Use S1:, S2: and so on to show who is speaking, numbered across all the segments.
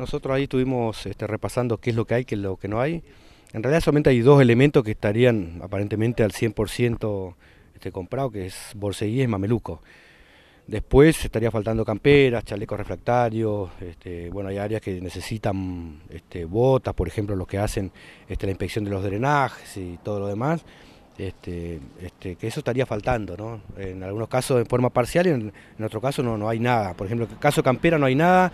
S1: nosotros ahí estuvimos este, repasando qué es lo que hay, qué es lo que no hay. En realidad solamente hay dos elementos que estarían aparentemente al 100% este, comprados, que es borseguí y mameluco. Después estaría faltando camperas, chalecos refractarios, este, bueno, hay áreas que necesitan este, botas, por ejemplo, los que hacen la inspección de los drenajes y todo lo demás, que eso estaría faltando, ¿no? En algunos casos en forma parcial y en, otro caso no, no hay nada. Por ejemplo, en el caso campera no hay nada.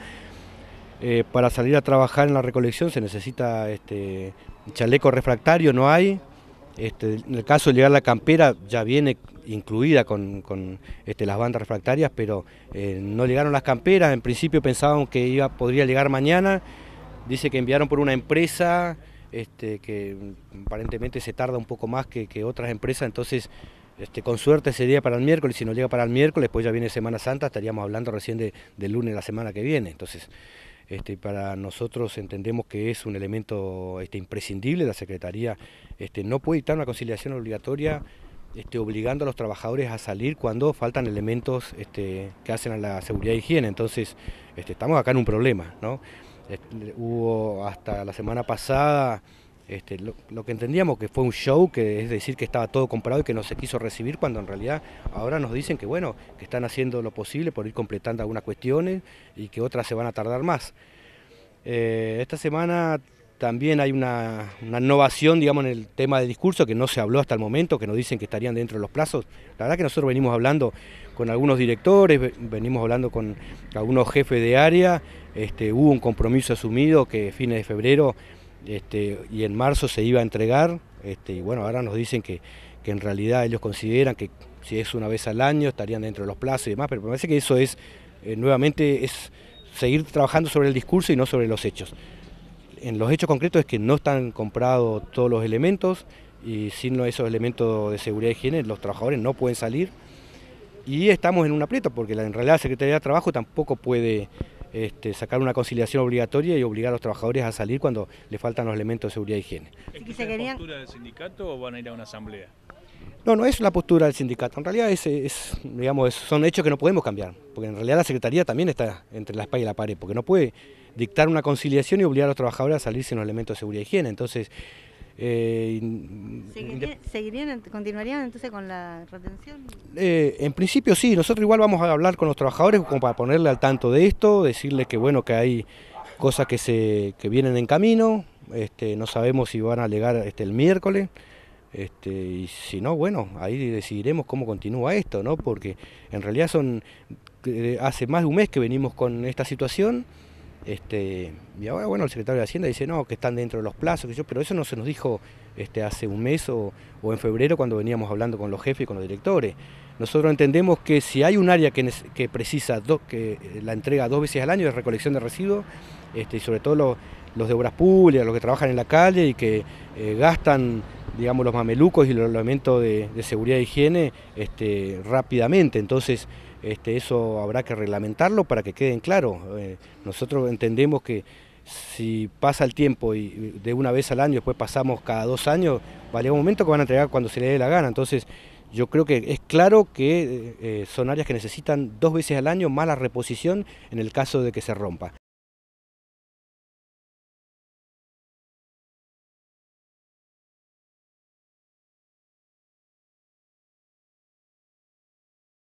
S1: Eh, para salir a trabajar en la recolección se necesita este, chaleco refractario, no hay. Este, en el caso de llegar la campera ya viene incluida con, este, las bandas refractarias, pero eh, no llegaron las camperas, en principio pensaban que iba, podría llegar mañana, dice que enviaron por una empresa este, que aparentemente se tarda un poco más que, otras empresas, entonces este, con suerte sería para el miércoles, si no llega para el miércoles, pues ya viene Semana Santa, estaríamos hablando recién de, del lunes la semana que viene, entonces este, para nosotros entendemos que es un elemento este, imprescindible, la Secretaría este, no puede dictar una conciliación obligatoria este, obligando a los trabajadores a salir cuando faltan elementos este, que hacen a la seguridad y higiene, entonces estamos acá en un problema. ¿no? Hubo hasta la semana pasada este, lo, que entendíamos que fue un show, que es decir que estaba todo comprado y que no se quiso recibir, cuando en realidad ahora nos dicen que bueno, que están haciendo lo posible por ir completando algunas cuestiones y que otras se van a tardar más. Eh, esta semana también hay una, una, innovación, digamos, en el tema de discurso que no se habló hasta el momento, que nos dicen que estarían dentro de los plazos. La verdad que nosotros venimos hablando con algunos directores, venimos hablando con algunos jefes de área, este, hubo un compromiso asumido que fines de febrero este, y en marzo se iba a entregar, este, y bueno, ahora nos dicen que, en realidad ellos consideran que si es una vez al año estarían dentro de los plazos y demás, pero me parece que eso es, eh, nuevamente, es seguir trabajando sobre el discurso y no sobre los hechos. En los hechos concretos es que no están comprados todos los elementos y sin esos elementos de seguridad y higiene los trabajadores no pueden salir y estamos en un aprieto porque en realidad la Secretaría de Trabajo tampoco puede este, sacar una conciliación obligatoria y obligar a los trabajadores a salir cuando le faltan los elementos de seguridad y higiene.
S2: ¿Es la postura del sindicato o van a ir a una asamblea?
S1: No, no es la postura del sindicato, en realidad es, digamos, son hechos que no podemos cambiar, porque en realidad la Secretaría también está entre la espalda y la pared, porque no puede dictar una conciliación y obligar a los trabajadores a salir sin los elementos de seguridad y higiene. Entonces,
S3: eh, ¿Seguirían, continuarían entonces con la retención?
S1: Eh, en principio sí, nosotros igual vamos a hablar con los trabajadores como para ponerle al tanto de esto, decirles que bueno que hay cosas que se que vienen en camino, este, no sabemos si van a llegar este, el miércoles. Este, y si no, bueno, ahí decidiremos cómo continúa esto, ¿no? Porque en realidad son eh, hace más de un mes que venimos con esta situación este, y ahora, bueno, el secretario de Hacienda dice, no, que están dentro de los plazos, pero eso no se nos dijo este, hace un mes o, en febrero cuando veníamos hablando con los jefes y con los directores. Nosotros entendemos que si hay un área que, precisa que la entrega dos veces al año de recolección de residuos, este, y sobre todo los, de obras públicas, los que trabajan en la calle y que eh, gastan digamos, los mamelucos y los elementos de, seguridad e higiene este, rápidamente. Entonces, este, eso habrá que reglamentarlo para que queden claros. Eh, nosotros entendemos que si pasa el tiempo y de una vez al año, después pasamos cada dos años, va a llegar un momento que van a entregar cuando se le dé la gana. Entonces, yo creo que es claro que eh, son áreas que necesitan dos veces al año más la reposición en el caso de que se rompa.